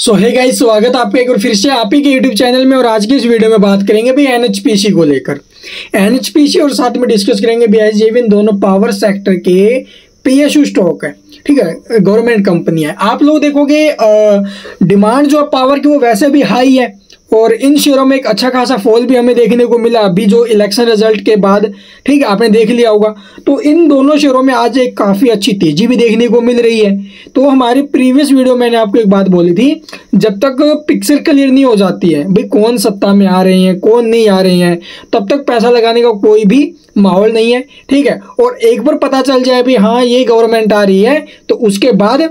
सो है गाइस स्वागत आपका एक बार फिर से आप ही के यूट्यूब चैनल में और आज की इस वीडियो में बात करेंगे भाई एनएचपीसी को लेकर। एनएचपीसी और साथ में डिस्कस करेंगे बी दोनों पावर सेक्टर के पीएसयू स्टॉक है। ठीक है? गवर्नमेंट कंपनी है। आप लोग देखोगे डिमांड जो है पावर की वो वैसे भी हाई है। और इन शेयरों में एक अच्छा खासा फॉल भी हमें देखने को मिला। अभी जो इलेक्शन रिज़ल्ट के बाद, ठीक है, आपने देख लिया होगा। तो इन दोनों शेयरों में आज एक काफ़ी अच्छी तेज़ी भी देखने को मिल रही है। तो हमारी प्रीवियस वीडियो मैंने आपको एक बात बोली थी, जब तक पिक्चर क्लियर नहीं हो जाती है, भाई कौन सत्ता में आ रहे हैं, कौन नहीं आ रहे हैं, तब तक पैसा लगाने का कोई भी माहौल नहीं है, ठीक है? और एक बार पता चल जाए भी हाँ ये गवर्नमेंट आ रही है तो उसके बाद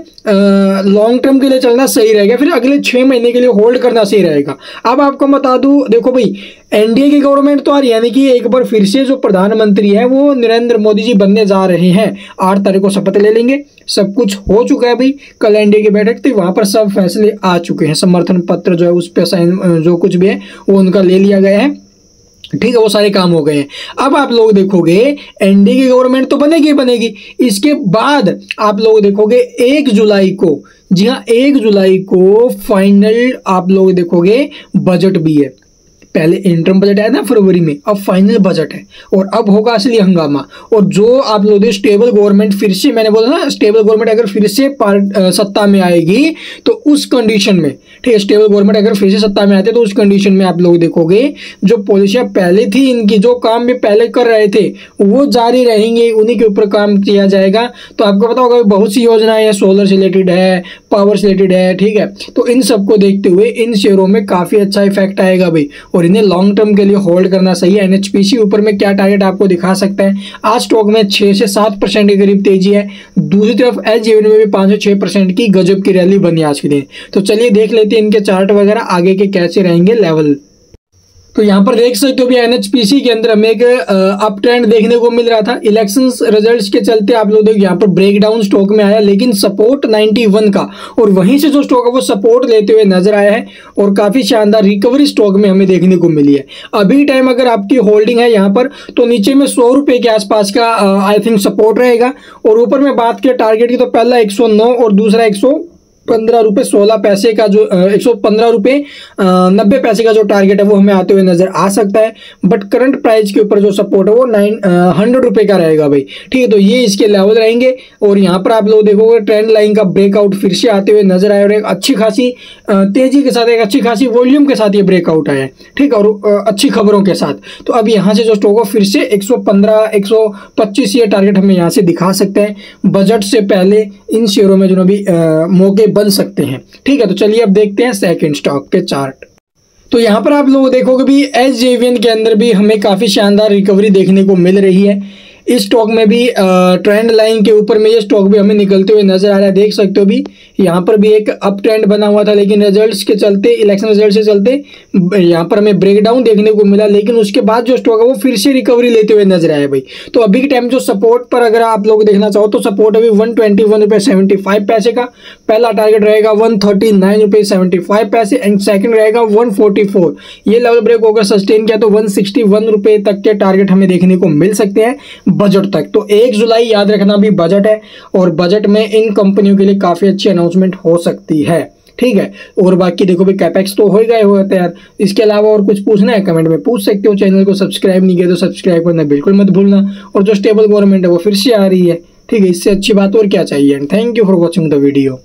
लॉन्ग टर्म के लिए चलना सही रहेगा, फिर अगले छः महीने के लिए होल्ड करना सही रहेगा। अब आपको बता दूँ, देखो भाई एनडीए की गवर्नमेंट तो आ रही है, यानी कि एक बार फिर से जो प्रधानमंत्री है, वो नरेंद्र मोदी जी बनने जा रहे हैं। आठ तारीख को शपथ ले लेंगे, सब कुछ हो चुका है भाई कल एनडीए की बैठक थी, वहाँ पर सब फैसले आ चुके हैं, समर्थन पत्र जो है, उस पर साइन जो कुछ भी है, वो उनका ले लिया गया है। ठीक है, वो सारे काम हो गए। हैं अब आप लोग देखोगे एनडीए की गवर्नमेंट तो बनेगी बनेगी। इसके बाद आप लोग देखोगे, एक जुलाई को, जी हाँ एक जुलाई को फाइनल आप लोग देखोगे बजट भी है। पहले इंटरम बजट आया था फरवरी में, अब फाइनल बजट है। और अब होगा असली हंगामा। और जो आप लोग स्टेबल गवर्नमेंट फिर से, मैंने बोला ना स्टेबल गवर्नमेंट अगर फिर से सत्ता में आएगी तो उस कंडीशन में, ठीक है स्टेबल गवर्नमेंट अगर फिर से सत्ता में आते तो उस कंडीशन में आप लोग देखोगे, जो पॉलिसियाँ पहले थी इनकी, जो काम भी पहले कर रहे थे, वो जारी रहेंगे, उन्हीं के ऊपर काम किया जाएगा। तो आपको पता होगा, बहुत सी योजनाएँ हैं सोलर से रिलेटेड है पावर से रिलेटेड है, ठीक है। तो इन सबको देखते हुए, इन शेयरों में काफ़ी अच्छा इफ़ेक्ट आएगा भाई। और और इन्हें लॉन्ग टर्म के लिए होल्ड करना सही है। एनएचपीसी ऊपर में क्या टारगेट आपको दिखा सकता है? आज स्टॉक में छह से सात परसेंट के करीब तेज़ी है। दूसरी तरफ़ एच में भी पाँच से छह परसेंट की गजब की रैली बनी आज के दिन। तो चलिए देख लेते हैं इनके चार्ट वगैरह आगे के कैसे रहेंगे लेवल तो यहाँ पर देख सकते हो भी एनएचपीसी के अंदर हमें एक अप ट्रेंड देखने को मिल रहा था। इलेक्शन रिजल्ट्स के चलते आप लोग देखो यहाँ पर ब्रेक डाउन स्टॉक में आया, लेकिन सपोर्ट 91 का। और वहीं से जो स्टॉक है वो सपोर्ट लेते हुए नज़र आया है और काफ़ी शानदार रिकवरी स्टॉक में हमें देखने को मिली है। अभी टाइम अगर आपकी होल्डिंग है यहाँ पर तो नीचे में सौ के आसपास का आई थिंक सपोर्ट रहेगा। और ऊपर में बात किया टारगेट की तो पहला एक सौ नौ और दूसरा एक सौ पंद्रह रुपये सोलह पैसे का जो एक सौ पंद्रह रुपये नब्बे पैसे का जो टारगेट है वो हमें आते हुए नज़र आ सकता है। बट करंट प्राइस के ऊपर जो सपोर्ट है वो नाइन हंड्रेड रुपये का रहेगा भाई। ठीक है तो ये इसके लेवल रहेंगे। और यहाँ पर आप लोग देखोगे ट्रेंड लाइन का ब्रेकआउट फिर से आते हुए नज़र आए और एक अच्छी खासी तेज़ी के साथ, एक अच्छी खासी वॉल्यूम के साथ ये ब्रेकआउट आया है। ठीक और अच्छी खबरों के साथ। तो अब यहाँ से जो स्टॉक है फिर से एक सौ ये टारगेट हमें यहाँ से दिखा सकते हैं। बजट से पहले इन शेयरों में जो भी मौके बन सकते हैं। ठीक है तो चलिए अब देखते हैं सेकेंड स्टॉक के चार्ट तो यहाँ पर आप लोग देखोगे भी एस जेवियन के अंदर भी हमें काफ़ी शानदार रिकवरी देखने को मिल रही है। इस स्टॉक में भी ट्रेंड लाइन के ऊपर में ये स्टॉक भी हमें निकलते हुए नज़र आ रहा है। देख सकते हो भी, यहाँ पर भी एक अप ट्रेंड बना हुआ था, लेकिन रिजल्ट्स के चलते इलेक्शन रिज़ल्ट से चलते यहाँ पर हमें ब्रेकडाउन देखने को मिला, लेकिन उसके बाद जो स्टॉक है, वो फिर से रिकवरी लेते हुए नज़र आया भाई। तो अभी के टाइम जो सपोर्ट पर अगर आप लोग देखना चाहो तो सपोर्ट अभी one twenty one seventy five पैसे का, पहला टारगेट रहेगा one thirty nine seventy five पैसे एंड सेकंड रहेगा वन फोर्टी फोर ये लेवल ब्रेक होकर सस्टेन किया तो वन सिक्सटी वन तक के टारगेट हमें देखने को मिल सकते हैं। बजट तक। तो एक जुलाई याद रखना भी बजट है और बजट में इन कंपनियों के लिए काफ़ी अच्छी अनाउंसमेंट हो सकती है। ठीक है? और बाकी देखो भी कैपेक्स तो हो गए हुए थे इसके अलावा और कुछ पूछना है? कमेंट में पूछ सकते हो। चैनल को सब्सक्राइब नहीं किया तो सब्सक्राइब करना बिल्कुल मत भूलना। और जो स्टेबल गवर्नमेंट है वो फिर से आ रही है। ठीक है? इससे अच्छी बात और क्या चाहिए? And thank you for watching the video